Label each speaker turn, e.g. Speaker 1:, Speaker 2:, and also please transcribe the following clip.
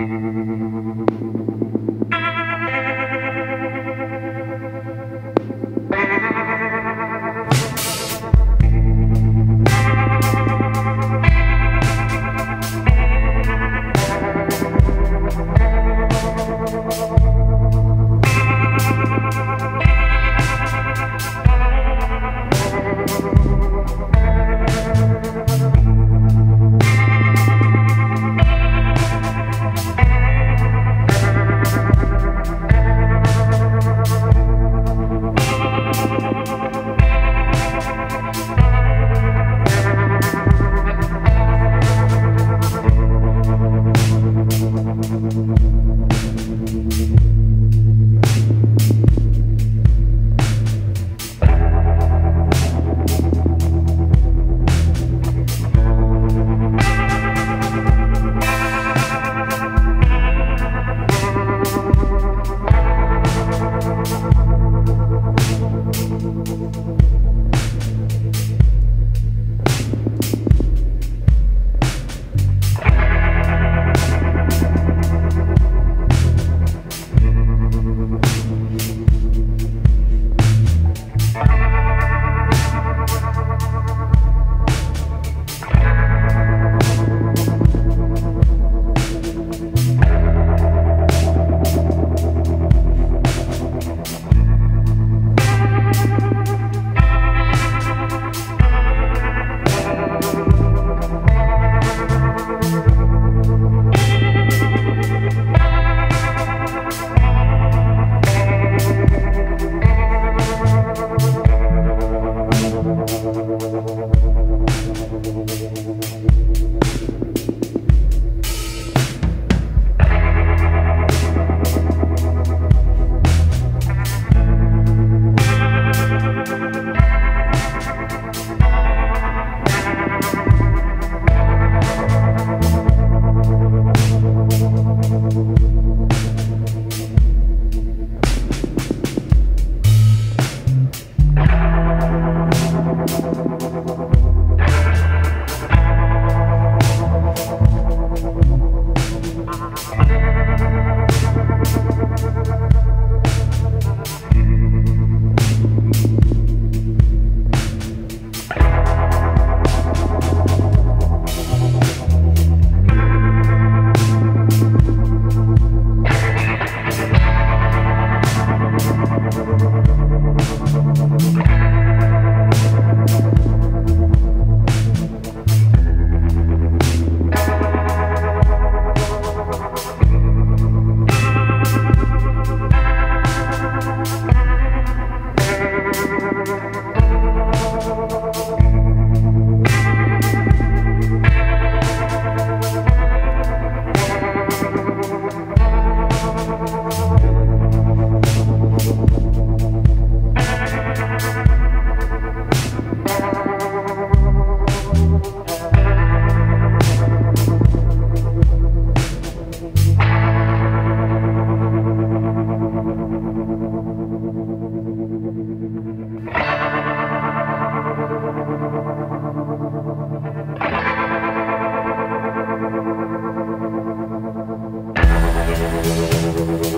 Speaker 1: Thank mm-hmm. you.
Speaker 2: Gracias.